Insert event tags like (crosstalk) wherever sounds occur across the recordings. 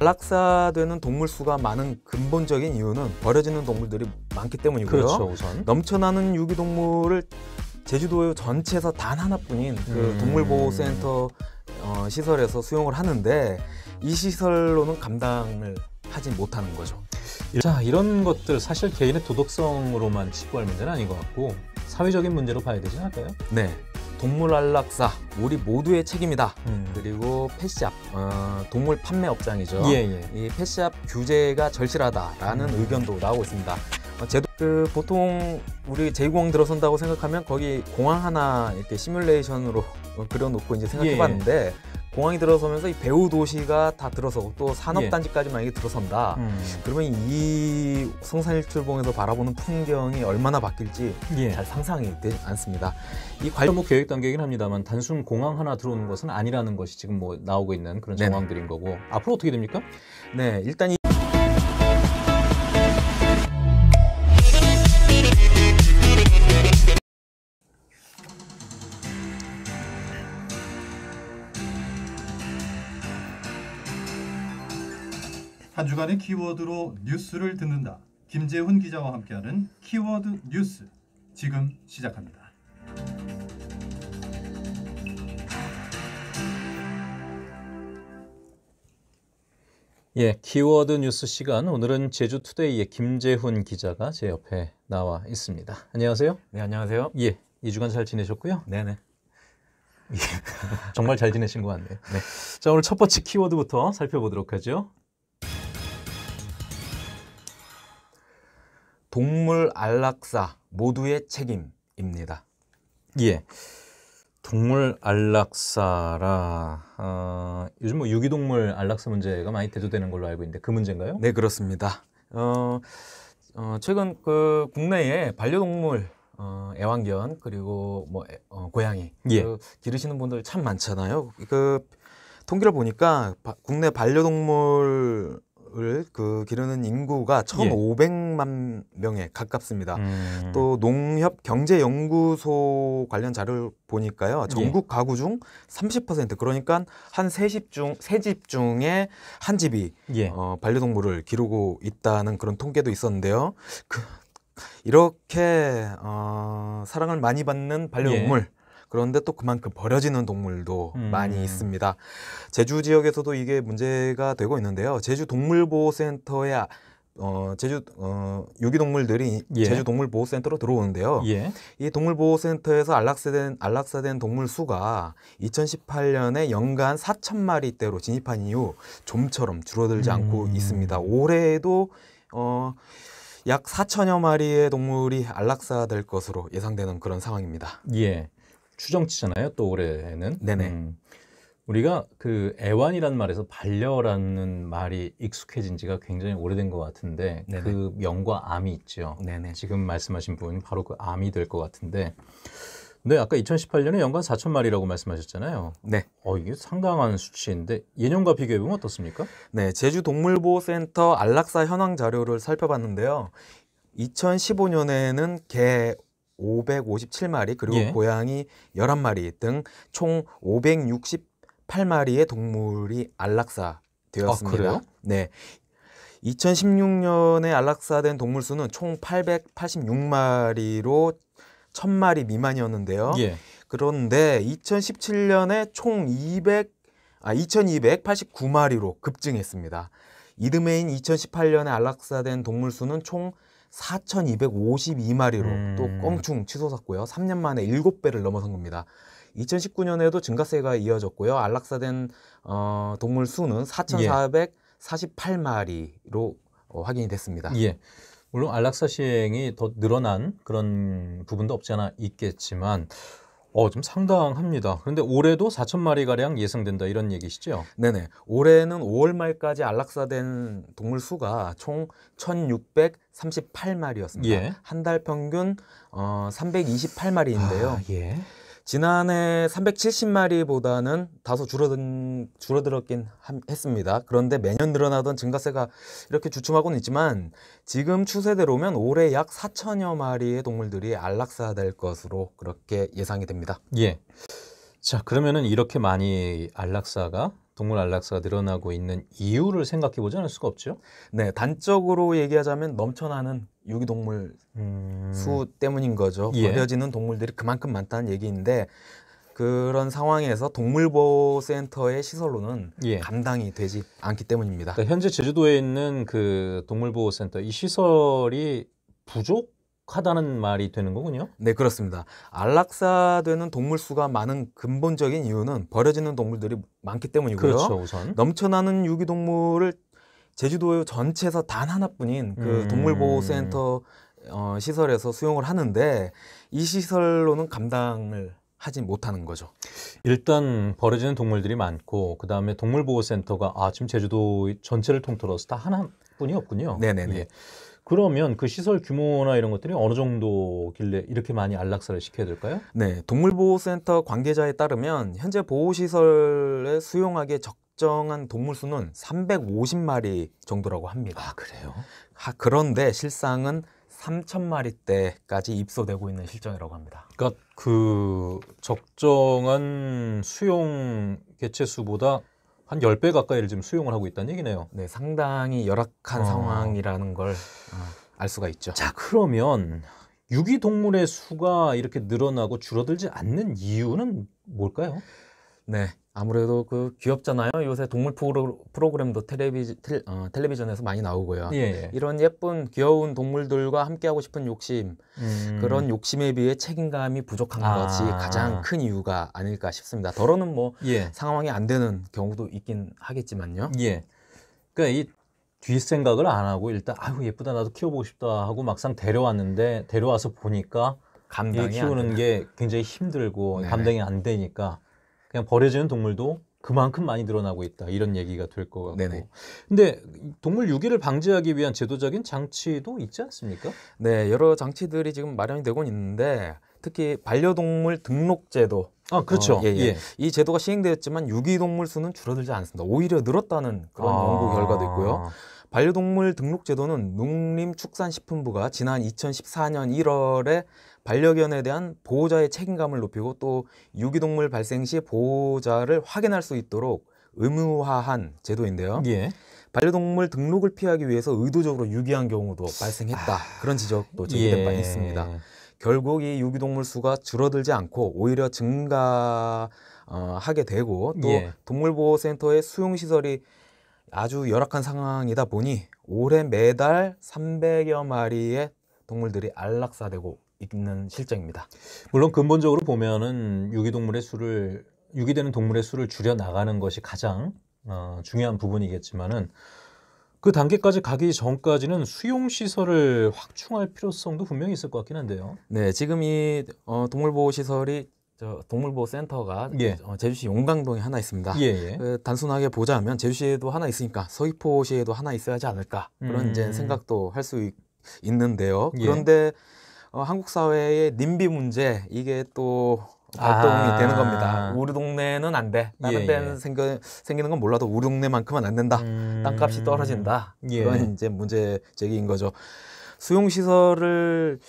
안락사되는 동물 수가 많은 근본적인 이유는 버려지는 동물들이 많기 때문이고요. 그렇죠, 우선. 넘쳐나는 유기동물을 제주도 전체에서 단 하나뿐인 그 음. 동물보호센터 어, 시설에서 수용을 하는데 이 시설로는 감당을 하지 못하는 거죠. 자, 이런 것들 사실 개인의 도덕성으로만 치부할 문제는 아닌 것 같고 사회적인 문제로 봐야 되지 않을까요? 네. 동물 안락사 우리 모두의 책임이다. 음. 그리고 펫샵 어, 동물 판매 업장이죠. 예, 예. 이 펫샵 규제가 절실하다라는 음. 의견도 나오고 있습니다. 어, 제도 그 보통 우리 제2공항 들어선다고 생각하면 거기 공항 하나 이렇게 시뮬레이션으로 어, (laughs) 그려놓고 이제 생각해봤는데 공항이 들어서면서 이 배후 도시가 다 들어서고 또 산업단지까지 만약에 들어선다. 음. 그러면 이 성산일출봉에서 바라보는 풍경이 얼마나 바뀔지 예. 잘 상상이 되지 않습니다. 이 관련 뭐 계획 단계이긴 합니다만 단순 공항 하나 들어오는 것은 아니라는 것이 지금 뭐 나오고 있는 그런. 정황들인 거고 앞으로 어떻게 됩니까? 네 일단 이 한 주간의 키워드로 뉴스를 듣는다. 김재훈 기자와 함께하는 키워드 뉴스 지금 시작합니다. 예, 키워드 뉴스 시간 오늘은 제주 투데이의 김재훈 기자가 제 옆에 나와 있습니다. 안녕하세요. 네 안녕하세요. 예, 이 주간 잘 지내셨고요. 네 네. (laughs) 정말 잘 지내신 것 같네요. 네. 자, 오늘 첫 번째 키워드부터 살펴보도록 하죠. 동물 안락사 모두의 책임입니다. 예. 동물 안락사라 어, 요즘 뭐 유기동물 안락사 문제가 많이 대두되는 걸로 알고 있는데 그 문제인가요? 네 그렇습니다. 어, 어, 최근 그 국내에 반려동물 어, 애완견 그리고 뭐 애- 어, 고양이 예. 그 기르시는 분들 참 많잖아요. 그 통계를 보니까 바- 국내 반려동물 을그 기르는 인구가 1,500만 명에 가깝습니다. 음, 또 농협 경제연구소 관련 자료를 보니까요. 전국 가구 중 30% 그러니까 한 세 집 중 세 집 중에 한 집이 예. 어, 반려동물을 기르고 있다는 그런 통계도 있었는데요. 그, 이렇게 어, 사랑을 많이 받는 반려동물 그런데 또 그만큼 버려지는 동물도 음. 많이 있습니다. 제주 지역에서도 이게 문제가 되고 있는데요. 제주 동물보호센터에 아- 어, 제주 어, 유기동물들이 예. 제주 동물보호센터로 들어오는데요. 예. 이 동물보호센터에서 안락사된 안락사된 동물 수가 2018년에 연간 4천 마리대로 진입한 이후 좀처럼 줄어들지 않고 음. 있습니다. 올해에도 어, 약 4천여 마리의 동물이 안락사될 것으로 예상되는 그런 상황입니다. 예. 추정치잖아요. 또 올해는. 네네. 음, 우리가 그 애완이란 말에서 반려라는 말이 익숙해진 지가 굉장히 오래된 것 같은데 네네. 그 명과 암이 있죠. 네네. 지금 말씀하신 부분이 바로 그 암이 될 것 같은데. 근데 아까 2018년에 연간 4천 마리라고 말씀하셨잖아요. 네. 어 이게 상당한 수치인데 예년과 비교해 보면 어떻습니까? 네, 제주 동물보호센터 안락사 현황 자료를 살펴봤는데요. 2015년에는 개 557마리 그리고 예. 고양이 11마리 등 총 568마리의 동물이 안락사 되었습니다. 아? 네. 2016년에 안락사된 동물 수는 총 886마리로 1000마리 미만이었는데요. 예. 그런데 2017년에 총 200, 아, 2289마리로 급증했습니다. 이듬해인 2018년에 안락사된 동물 수는 총 4,252마리로 음. 또 껑충 치솟았고요. 3년 만에 7배를 넘어선 겁니다. 2019년에도 증가세가 이어졌고요. 안락사된 어, 동물 수는 4,448마리로 어, 확인이 됐습니다. 예. 물론 안락사 시행이 더 늘어난 그런 부분도 없지 않아 있겠지만 어, 좀 상당합니다. 그런데 올해도 4천 마리 가량 예상된다 이런 얘기시죠? 네네. 올해는 5월 말까지 안락사된 동물 수가 총 1,638마리였습니다. 예. 한달 평균 어, 328마리인데요. 아, 예. 지난해 370마리보다는 다소 줄어든 줄어들었긴 함- 했습니다. 그런데 매년 늘어나던 증가세가 이렇게 주춤하고는 있지만 지금 추세대로면 올해 약 4천여 마리의 동물들이 안락사될 것으로 그렇게 예상이 됩니다. 예. 자, 그러면은 이렇게 많이 안락사가 동물 안락사가 늘어나고 있는 이유를 생각해 보지 않을 수가 없죠. 네, 단적으로 얘기하자면 넘쳐나는 유기동물 음, 수 때문인 거죠. 예. 버려지는 동물들이 그만큼 많다는 얘기인데 그런 상황에서 동물보호센터의 시설로는 예. 감당이 되지 않기 때문입니다. 그러니까 현재 제주도에 있는 그 동물보호센터 이 시설이 부족 하다는 말이 되는 거군요. 네, 그렇습니다. 안락사되는 동물 수가 많은 근본적인 이유는 버려지는 동물들이 많기 때문이고요. 그렇죠, 우선. 넘쳐나는 유기동물을 제주도 전체에서 단 하나뿐인 그 음. 동물보호센터 어, 시설에서 수용을 하는데 이 시설로는 감당을 하지 못하는 거죠. 일단 버려지는 동물들이 많고 그 다음에 동물보호센터가 아 지금 제주도 전체를 통틀어서 다 하나뿐이 없군요. 네네네. 예. 그러면 그 시설 규모나 이런 것들이 어느 정도길래 이렇게 많이 안락사를 시켜야 될까요? 네, 동물보호센터 관계자에 따르면 현재 보호시설에 수용하기에 적정한 동물 수는 350마리 정도라고 합니다. 아 그래요? 하- 그런데 실상은 3,000마리대까지 입소되고 있는 실정이라고 합니다. 그러니까 그 적정한 수용 개체 수보다 한 10배 가까이를 지금 수용을 하고 있다는 얘기네요. 네, 상당히 열악한 어. 상황이라는 걸알 수가 있죠. 자 그러면 유기동물의 수가 이렇게 늘어나고 줄어들지 않는 이유는 뭘까요? 네, 아무래도 그 귀엽잖아요. 요새 동물 프로, 프로 그램도 텔레비, 텔, 어, 텔레비전에서 많이 나오고요. 예, 예. 이런 예쁜 귀여운 동물들과 함께하고 싶은 욕심, 음, 그런 욕심에 비해 책임감이 부족한 아. 것이 가장 큰 이유가 아닐까 싶습니다. 더러는 뭐 예, 상황이 안 되는 경우도 있긴 하겠지만요. 예. 그러니까 이 뒷생각을 안 하고 일단 아유 예쁘다 나도 키워보고 싶다 하고 막상 데려왔는데 데려와서 보니까 이 감당이 안 키우는. 게 굉장히 힘들고 네네. 감당이 안 되니까 그냥 버려지는 동물도 그만큼 많이 늘어나고 있다 이런 얘기가 될 것 같고. 네네. 근데 동물 유기를 방지하기 위한 제도적인 장치도 있지 않습니까? 네, 여러 장치들이 지금 마련이 되고 있는데 특히 반려동물 등록제도 아 그렇죠. 어, 예, 예. 이 제도가 시행되었지만 유기동물 수는 줄어들지 않습니다. 오히려 늘었다는 그런 아. 연구 결과도 있고요. 반려동물 등록 제도는 농림축산식품부가 지난 2014년 1월에 반려견에 대한 보호자의 책임감을 높이고 또 유기동물 발생 시 보호자를 확인할 수 있도록 의무화한 제도인데요. 예. 반려동물 등록을 피하기 위해서 의도적으로 유기한 경우도 발생했다. 그런 지적도 제기된 바 예. 있습니다. 결국 이 유기동물 수가 줄어들지 않고 오히려 증가하게 되고 또 예. 동물보호센터의 수용시설이 아주 열악한 상황이다 보니 올해 매달 300여 마리의 동물들이 안락사되고 있는 실정입니다. 물론 근본적으로 보면은 유기동물의 수를 유기되는 동물의 수를 줄여 나가는 것이 가장 어, 중요한 부분이겠지만은 그 단계까지 가기 전까지는 수용 시설을 확충할 필요성도 분명히 있을 것 같긴 한데요. 네, 지금 이 어, 동물보호 시설이 저 동물보호센터가 예. 어, 제주시 용강동에 하나 있습니다. 예, 예. 그 단순하게 보자면 제주시에도 하나 있으니까 서귀포시에도 하나 있어야 하지 않을까 그런 음. 이제 생각도 할 수 있는데요. 예. 그런데 어, 한국 사회의 nimby 문제 이게 또 아. 발동이 되는 겁니다. 우리 동네는 안 돼. 다른 예, 데는 예. 생겨, 생기는 건 몰라도 우리 동네만큼은 안 된다. 음, 땅값이 떨어진다. 예. 그런 이제 문제 제기인 거죠. 수용 시설을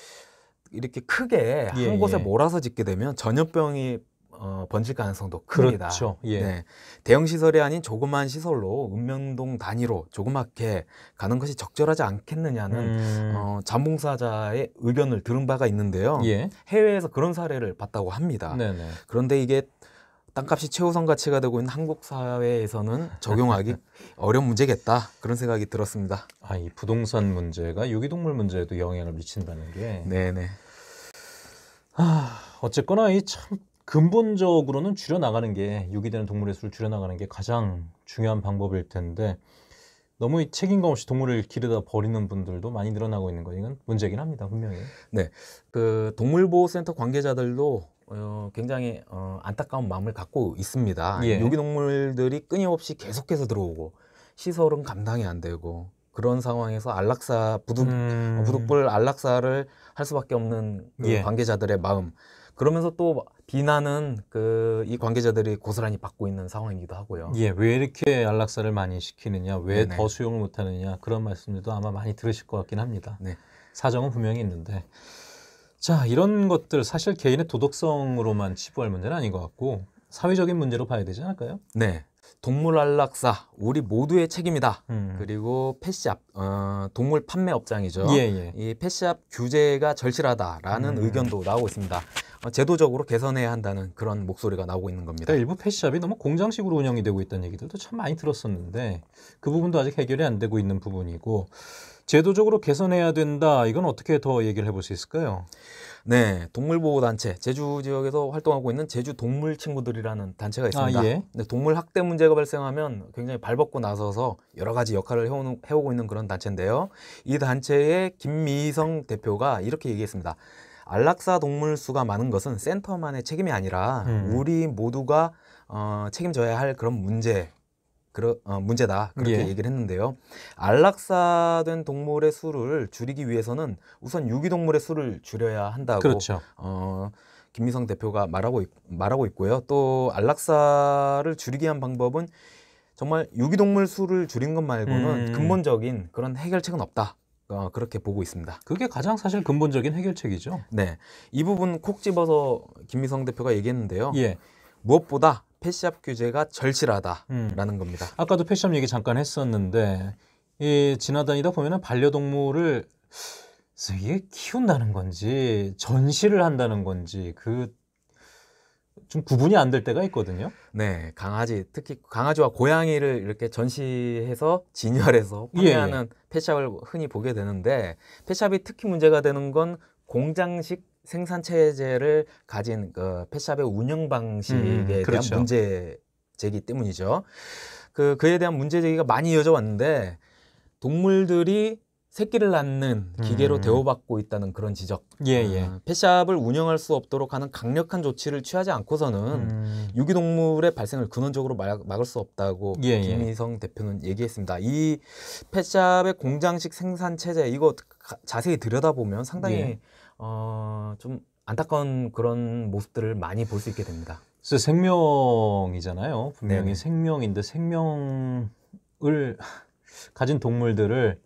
이렇게 크게 예, 한 곳에 예. 몰아서 짓게 되면 전염병이 어, 번질 가능성도 큽니다. 그렇죠. 예. 네. 대형 시설이 아닌 조그만 시설로 읍면동 단위로 조그맣게 가는 것이 적절하지 않겠느냐는 음, 어, 자봉사자의 의견을 들은 바가 있는데요. 예. 해외에서 그런 사례를 봤다고 합니다. 네네. 그런데 이게 땅값이 최우선 가치가 되고 있는 한국 사회에서는 적용하기 (laughs) 어려운 문제겠다 그런 생각이 들었습니다. 아, 이 부동산 문제가 유기동물 문제에도 영향을 미친다는 게 네네. 아, 어쨌거나 이 참 근본적으로는 줄여 나가는 게 유기되는 동물의 수를 줄여 나가는 게 가장 중요한 방법일 텐데 너무 이 책임감 없이 동물을 기르다 버리는 분들도 많이 늘어나고 있는 거 이건 문제긴 합니다 분명히. 그 동물보호센터 관계자들도 어, 굉장히 어, 안타까운 마음을 갖고 있습니다. 예. 유기동물들이 끊임없이 계속해서 들어오고 시설은 감당이 안 되고 그런 상황에서 안락사 부득 음, 부득불 안락사를 할 수밖에 없는 그 예. 관계자들의 마음. 그러면서 또 비난은 그 이 관계자들이 고스란히 받고 있는 상황이기도 하고요. 예, 왜 이렇게 안락사를 많이 시키느냐, 왜. 더 수용을 못하느냐 그런 말씀들도 아마 많이 들으실 것 같긴 합니다. 네. 사정은 분명히 있는데 자 이런 것들 사실 개인의 도덕성으로만 치부할 문제는 아닌 것 같고 사회적인 문제로 봐야 되지 않을까요? 네. 동물 안락사 우리 모두의 책임이다. 음. 그리고 펫샵 어, 동물 판매 업장이죠. 예, 예. 이 펫샵 규제가 절실하다라는 음. 의견도 나오고 있습니다. 어, 제도적으로 개선해야 한다는 그런 목소리가 나오고 있는 겁니다. 그러니까 일부 펫샵이 너무 공장식으로 운영이 되고 있다는 얘기들도 참 많이 들었었는데 그 부분도 아직 해결이 안 되고 있는 부분이고 제도적으로 개선해야 된다. 이건 어떻게 더 얘기를 해볼 수 있을까요? 네, 동물보호단체 제주 지역에서 활동하고 있는 제주 동물 친구들이라는 단체가 있습니다. 아, 예. 네, 동물 학대 문제가 발생하면 굉장히 발벗고 나서서 여러 가지 역할을 해오는, 해오고 있는 그런 단체인데요. 이 단체의 김미성 대표가 이렇게 얘기했습니다. 안락사 동물 수가 많은 것은 센터만의 책임이 아니라 음. 우리 모두가 어, 책임져야 할 그런 문제. 그러, 어, 문제다 그렇게 예. 얘기를 했는데요. 안락사된 동물의 수를 줄이기 위해서는 우선 유기동물의 수를 줄여야 한다고 그렇죠. 어, 김미성 대표가 말하고 있, 말하고 있고요. 또 안락사를 줄이기 위한 방법은 정말 유기동물 수를 줄인 것 말고는 음. 근본적인 그런 해결책은 없다. 어, 그렇게 보고 있습니다. 그게 가장 사실 근본적인 해결책이죠. 네, 이 부분 콕 집어서 김미성 대표가 얘기했는데요. 예. 무엇보다 펫샵 규제가 절실하다라는 음. 겁니다. 아까도 펫샵 얘기 잠깐 했었는데 이 지나다니다 보면은 반려동물을 이게 키운다는 건지 전시를 한다는 건지 그 좀 구분이 안 될 때가 있거든요. 네, 강아지 특히 강아지와 고양이를 이렇게 전시해서 진열해서 예, 판매하는 펫샵을 흔히 보게 되는데 펫샵이 특히 문제가 되는 건 공장식 생산 체제를 가진 그 펫샵의 운영 방식에 음, 대한 그렇죠. 문제 제기 때문이죠. 그 그에 대한 문제 제기가 많이 이어져 왔는데 동물들이 새끼를 낳는 기계로 음. 대우받고 있다는 그런 지적. 예, 예. 어, 펫샵을 운영할 수 없도록 하는 강력한 조치를 취하지 않고서는 음. 유기동물의 발생을 근원적으로 막, 막을 수 없다고 예, 예. 김희성 대표는 얘기했습니다. 이 펫샵의 공장식 생산 체제 이거 가- 자세히 들여다보면 상당히 예. 어, 좀 안타까운 그런 모습들을 많이 볼 수 있게 됩니다. 그래서 생명이잖아요. 분명히 네네. 생명인데 생명을 (laughs) 가진 동물들을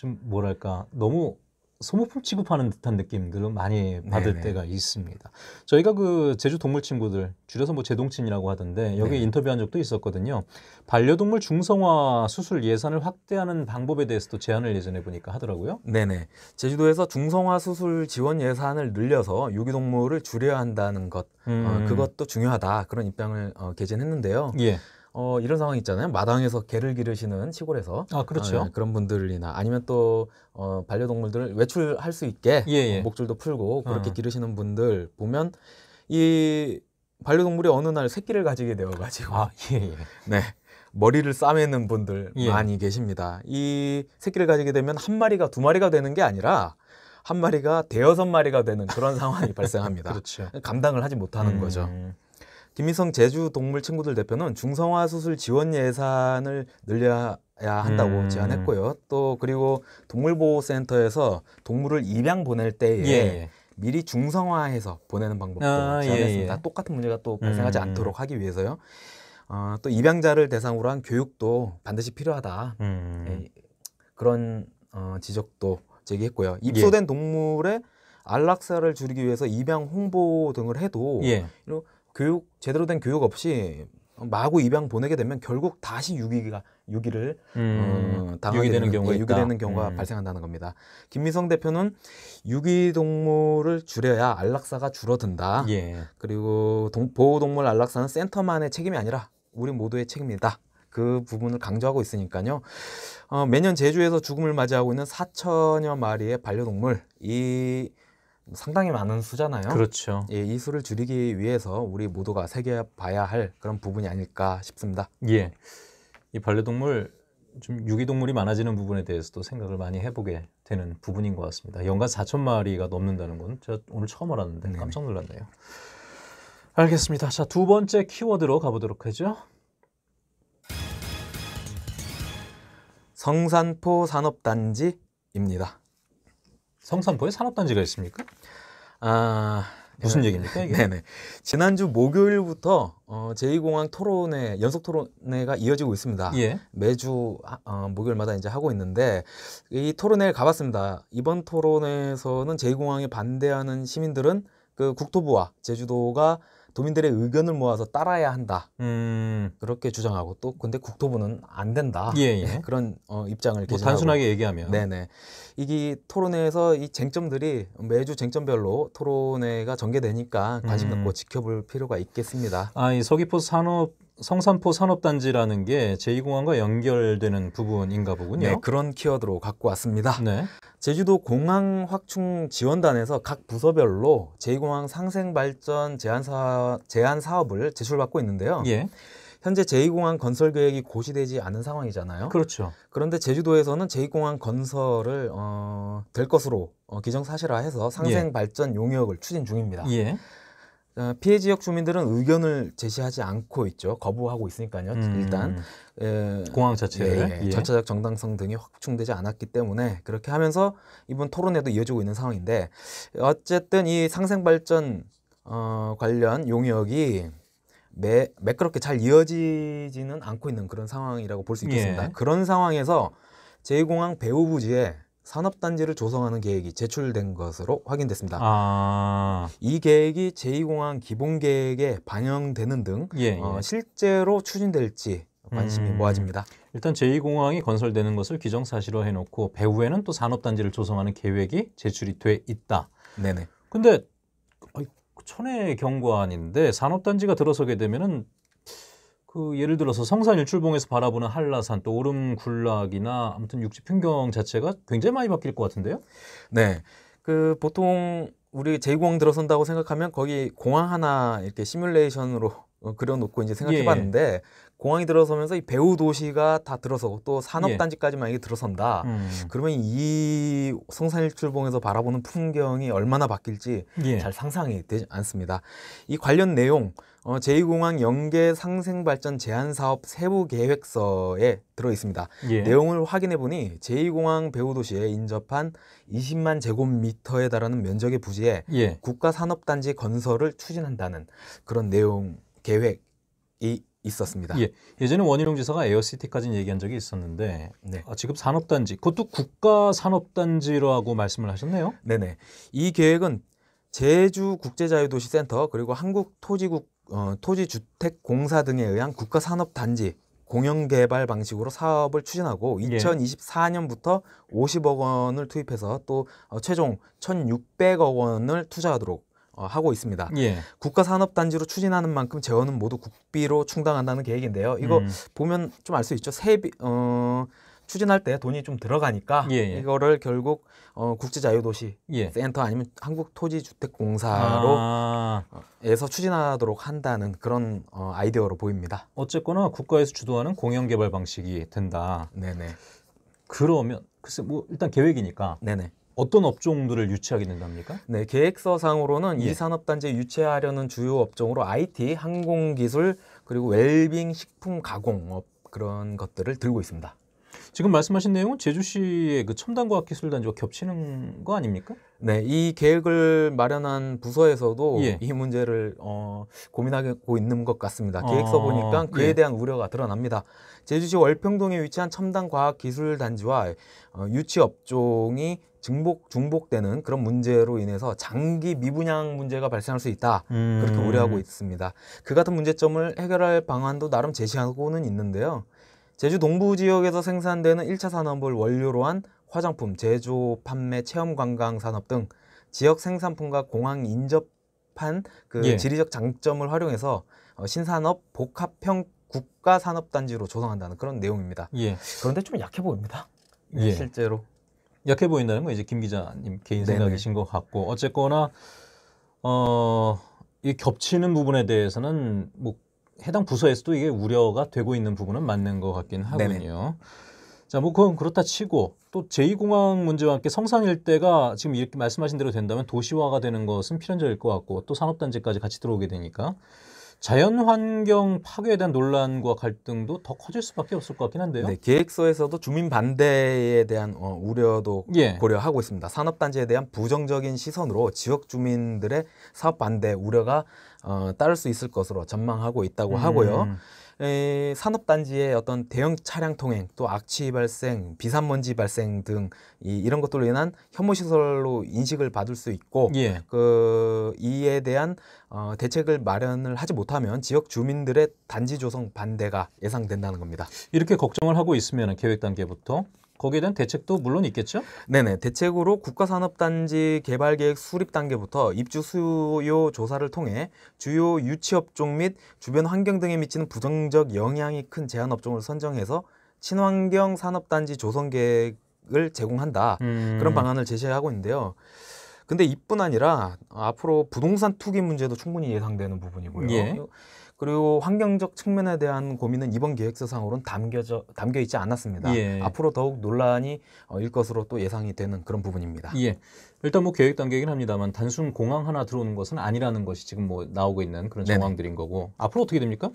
좀 뭐랄까 너무 소모품 취급하는 듯한 느낌들은 많이 받을 네네. 때가 있습니다. 저희가 그 제주 동물 친구들 줄여서 뭐 제동친이라고 하던데 여기 네. 인터뷰한 적도 있었거든요. 반려동물 중성화 수술 예산을 확대하는 방법에 대해서도 제안을 예전에 보니까 하더라고요. 네네. 제주도에서 중성화 수술 지원 예산을 늘려서 유기동물을 줄여야 한다는 것, 어, 음. 그것도 중요하다 그런 입장을 어, 개진했는데요. 예. 어, 이런 상황 있잖아요. 마당에서 개를 기르시는 시골에서 아 그렇죠. 어, 그런 분들이나 아니면 또 어, 반려동물들을 외출할 수 있게 예, 예. 어, 목줄도 풀고 그렇게 어. 기르시는 분들 보면 이 반려동물이 어느 날 새끼를 가지게 되어 가지고 아 예, 예. (laughs) 네 머리를 싸매는 분들 예. 많이 계십니다. 이 새끼를 가지게 되면 한 마리가 두 마리가 되는 게 아니라 한 마리가 대여섯 마리가 되는 그런 상황이 (laughs) 발생합니다. 그렇죠. 감당을 하지 못하는 음. 거죠. 김희성 제주 동물 친구들 대표는 중성화 수술 지원 예산을 늘려야 한다고 음. 제안했고요. 또 그리고 동물보호센터에서 동물을 입양 보낼 때에 예, 예. 미리 중성화해서 보내는 방법도 아, 제안했습니다. 예, 예. 똑같은 문제가 또 발생하지 음. 않도록 하기 위해서요. 어, 또 입양자를 대상으로 한 교육도 반드시 필요하다. 음. 예, 그런 어, 지적도 제기했고요. 예. 입소된 동물의 안락사를 줄이기 위해서 입양 홍보 등을 해도 예. 교육 제대로 된 교육 없이 마구 입양 보내게 되면 결국 다시 유기가 유기를 음. 어, 당하게 유기되는 되는, 경우가 예. 유기되는 경우가 음. 발생한다는 겁니다. 김미성 대표는 유기 동물을 줄여야 안락사가 줄어든다. 예. 그리고 동- 보호 동물 안락사는 센터만의 책임이 아니라 우리 모두의 책임이다. 그 부분을 강조하고 있으니까요. 어, 매년 제주에서 죽음을 맞이하고 있는 4천여 마리의 반려동물 이 상당히 많은 수잖아요. 그렇죠. 예, 이 수를 줄이기 위해서 우리 모두가 새겨봐야 할 그런 부분이 아닐까 싶습니다. 예. 이 반려동물 좀 유기동물이 많아지는 부분에 대해서도 생각을 많이 해보게 되는 부분인 것 같습니다. 연간 4천 마리가 넘는다는 건 제가 오늘 처음 알았는데 네네. 깜짝 놀랐네요. 알겠습니다. 자, 두 번째 키워드로 가보도록 하죠. 성산포 산업단지입니다. 성산포에 산업단지가 있습니까? 아, 무슨 네. 얘기입니까 이게? 네네. 지난주 목요일부터 어, 제2공항 토론회 연속 토론회가 이어지고 있습니다. 예. 매주 하- 어, 목요일마다 이제 하고 있는데 이 토론회를 가봤습니다. 이번 토론회에서는 제2공항에 반대하는 시민들은 그 국토부와 제주도가 도민들의 의견을 모아서 따라야 한다. 음, 그렇게 주장하고 또 근데 국토부는 안 된다. 예, 예. 그런 어, 입장을 뭐 단순하게 얘기하면 네네. 이게 토론회에서 이 쟁점들이 매주 쟁점별로 토론회가 전개되니까 관심 음. 갖고 지켜볼 필요가 있겠습니다. 아, 이 서귀포 산업 성산포 산업단지라는 게 제2공항과 연결되는 부분인가 보군요. 네, 그런 키워드로 갖고 왔습니다. 네. 제주도 공항 확충 지원단에서 각 부서별로 제2공항 상생 발전 제한 사 제한 사업을 제출받고 있는데요. 예. 현재 제2공항 건설 계획이 고시되지 않은 상황이잖아요. 그렇죠. 그런데 제주도에서는 제2공항 건설을 어, 될 것으로 어, 기정사실화해서 상생 발전 용역을 추진 중입니다. 예. 어, 피해 지역 주민들은 의견을 제시하지 않고 있죠. 거부하고 있으니까요. 음, 일단 에, 공항 자체를 예, 예. 절차적 정당성 등이 확충되지 않았기 때문에 그렇게 하면서 이번 토론회도 이어지고 있는 상황인데 어쨌든 이 상생 발전 어, 관련 용역이 매, 매끄럽게 잘 이어지지는 않고 있는 그런 상황이라고 볼 수 있겠습니다. 예. 그런 상황에서 제2공항 배후 부지에 산업단지를 조성하는 계획이 제출된 것으로 확인됐습니다. 아, 이 계획이 제2공항 기본 계획에 반영되는 등 예, 예. 어, 실제로 추진될지 관심이 음. 모아집니다. 일단 제2공항이 건설되는 것을 기정사실화 해놓고 배후에는 또 산업단지를 조성하는 계획이 제출이 돼 있다. 네네. 근데 천혜 경관인데 산업단지가 들어서게 되면은 그 예를 들어서 성산 일출봉에서 바라보는 한라산 또 오름 군락이나 아무튼 육지 풍경 자체가 굉장히 많이 바뀔 것 같은데요? 네. 그 보통 우리 제2공항 들어선다고 생각하면 거기 공항 하나 이렇게 시뮬레이션으로 어, 그려놓고 이제 생각해봤는데 공항이 들어서면서 이 배후 도시가 다 들어서고 또 산업단지까지 만약에 들어선다. 음. 그러면 이 성산일출봉에서 바라보는 풍경이 얼마나 바뀔지 예. 잘 상상이 되지 않습니다. 이 관련 내용 어, 제2공항 연계 상생발전 제한사업 세부 계획서에 들어 있습니다. 예. 내용을 확인해 보니 제2공항 배후도시에 인접한 20만 제곱미터에 달하는 면적의 부지에 예. 국가산업단지 건설을 추진한다는 그런 내용 계획이 있었습니다. 예. 예전에 원희룡 지사가 에어시티까지는 얘기한 적이 있었는데 네. 아, 지금 산업단지 그것도 국가 산업단지라고 말씀을 하셨네요. 네네. 이 계획은 제주 국제자유도시센터 그리고 한국 토지국 어, 토지주택공사 등에 의한 국가 산업단지 공영개발 방식으로 사업을 추진하고 예. 2024년부터 50억 원을 투입해서 또 어, 최종 1,600억 원을 투자하도록 어, 하고 있습니다. 예. 국가 산업 단지로 추진하는 만큼 재원은 모두 국비로 충당한다는 계획인데요. 이거 음. 보면 좀 알 수 있죠. 세비 어, 추진할 때 돈이 좀 들어가니까 예, 예. 이거를 결국 어, 국제자유도시 예. 센터 아니면 한국토지주택공사로 아, 에서 추진하도록 한다는 그런 어, 아이디어로 보입니다. 어쨌거나 국가에서 주도하는 공영개발 방식이 된다. 네네. 그러면 글쎄 뭐 일단 계획이니까 네네. 어떤 업종들을 유치하게 된답니까? 네, 계획서상으로는 예. 이 산업단지에 유치하려는 주요 업종으로 IT, 항공기술, 그리고 웰빙 식품 가공업 그런 것들을 들고 있습니다. 지금 말씀하신 내용은 제주시의 그 첨단 과학 기술 단지와 겹치는 거 아닙니까? 네, 이 계획을 마련한 부서에서도 예. 이 문제를 어, 고민하고 있는 것 같습니다. 아, 계획서 보니까 그에 예. 대한 우려가 드러납니다. 제주시 월평동에 위치한 첨단 과학 기술 단지와 어, 유치 업종이 증복 중복되는 그런 문제로 인해서 장기 미분양 문제가 발생할 수 있다. 그렇게 음. 우려하고 있습니다. 그 같은 문제점을 해결할 방안도 나름 제시하고는 있는데요. 제주 동부 지역에서 생산되는 1차 산업을 원료로 한 화장품, 제조, 판매, 체험 관광 산업 등 지역 생산품과 공항 인접한 그 예. 지리적 장점을 활용해서 어, 신산업 복합형 국가 산업 단지로 조성한다는 그런 내용입니다. 예. 그런데 좀 약해 보입니다. 네, 예. 실제로. 약해 보인다는 건 이제 김 기자님 개인 네네. 생각이신 것 같고 어쨌거나 어, 이 겹치는 부분에 대해서는 뭐 해당 부서에서도 이게 우려가 되고 있는 부분은 맞는 것 같긴 하군요. 자, 뭐 그건 그렇다 치고 또 제2공항 문제와 함께 성산 일대가 지금 이렇게 말씀하신 대로 된다면 도시화가 되는 것은 필연적일 것 같고 또 산업단지까지 같이 들어오게 되니까 자연환경 파괴에 대한 논란과 갈등도 더 커질 수밖에 없을 것 같긴 한데요. 네, 계획서에서도 주민 반대에 대한 어, 우려도 예. 고려하고 있습니다. 산업단지에 대한 부정적인 시선으로 지역 주민들의 사업 반대 우려가 어, 따를 수 있을 것으로 전망하고 있다고 하고요. 음, 에, 산업단지의 어떤 대형 차량 통행, 또 악취 발생, 비산먼지 발생 등 이, 이런 것들로 인한 혐오 시설로 인식을 받을 수 있고 예. 그 이에 대한 어, 대책을 마련을 하지 못하면 지역 주민들의 단지 조성 반대가 예상된다는 겁니다. 이렇게 걱정을 하고 있으면 계획 단계부터 거기에 대한 대책도 물론 있겠죠? 네네 대책으로 국가산업단지 개발계획 수립 단계부터 입주 수요 조사를 통해 주요 유치업종 및 주변 환경 등에 미치는 부정적 영향이 큰 제한업종을 선정해서 친환경 산업단지 조성 계획을 제공한다 음. 그런 방안을 제시하고 있는데요. 근데 이뿐 아니라 앞으로 부동산 투기 문제도 충분히 예상되는 부분이고요. 예. 그리고 환경적 측면에 대한 고민은 이번 계획서상으로는 담겨져 담겨 있지 않았습니다. 예. 앞으로 더욱 논란이 어, 일 것으로 또 예상이 되는 그런 부분입니다. 예. 일단 뭐 계획 단계이긴 합니다만 단순 공항 하나 들어오는 것은 아니라는 것이 지금 뭐 나오고 있는 그런 네네. 정황들인 거고 앞으로 어떻게 됩니까?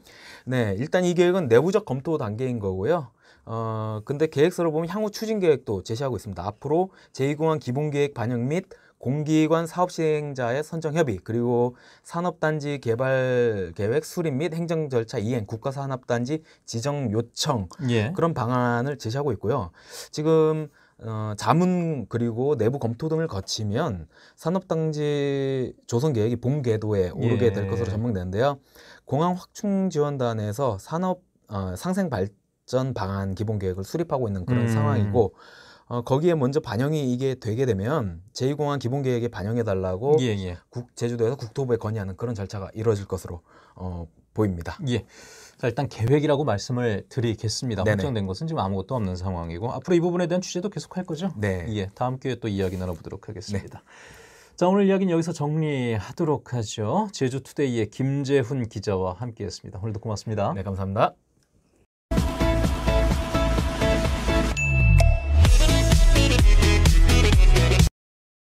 네, 일단 이 계획은 내부적 검토 단계인 거고요. 어, 근데 계획서를 보면 향후 추진 계획도 제시하고 있습니다. 앞으로 제2공항 기본 계획 반영 및 공기관 사업 시행자의 선정 협의 그리고 산업단지 개발 계획 수립 및 행정 절차 이행 국가산업단지 지정 요청 예. 그런 방안을 제시하고 있고요. 지금 어, 자문 그리고 내부 검토 등을 거치면 산업단지 조성 계획이 본 궤도에 오르게 예. 될 것으로 전망되는데요. 공항 확충 지원단에서 산업 어, 상생 발전 방안 기본 계획을 수립하고 있는 그런 음. 상황이고 어, 거기에 먼저 반영이 이게 되게 되면 제2공항 기본 계획에 반영해 달라고 예, 예. 국, 제주도에서 국토부에 건의하는 그런 절차가 이루어질 것으로 어, 보입니다. 예. 자, 일단 계획이라고 말씀을 드리겠습니다. 네네. 확정된 것은 지금 아무것도 없는 상황이고 앞으로 이 부분에 대한 취재도 계속 할 거죠? 네. 예. 다음 기회에 또 이야기 나눠보도록 하겠습니다. 자, 오늘 이야기는 여기서 정리하도록 하죠. 제주투데이의 김재훈 기자와 함께했습니다. 오늘도 고맙습니다. 네, 감사합니다.